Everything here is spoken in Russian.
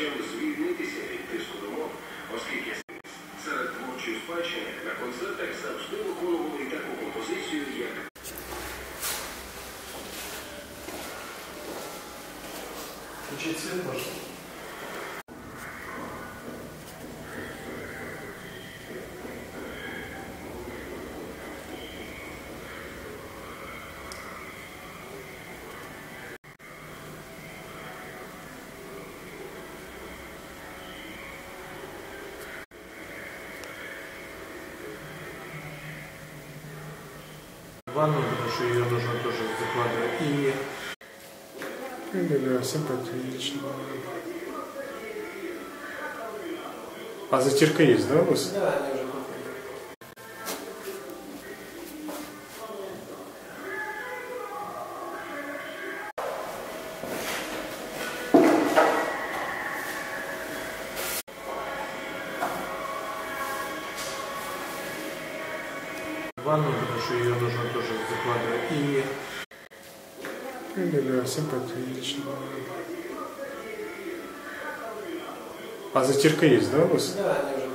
бажанням звільнитися від тиску домов, оскільки серед творчої спадщини на концертах завжди виконували таку композицію, як Включить свет, пожалуйста. Ванну, потому что ее нужно тоже закладывать. И Эмилия симпатично. А затирка есть, да, у вас? Да, Ванну, потому что ее нужно тоже закладывать. И Эмилия симпатично. А затирка есть, да, у вас? да, они уже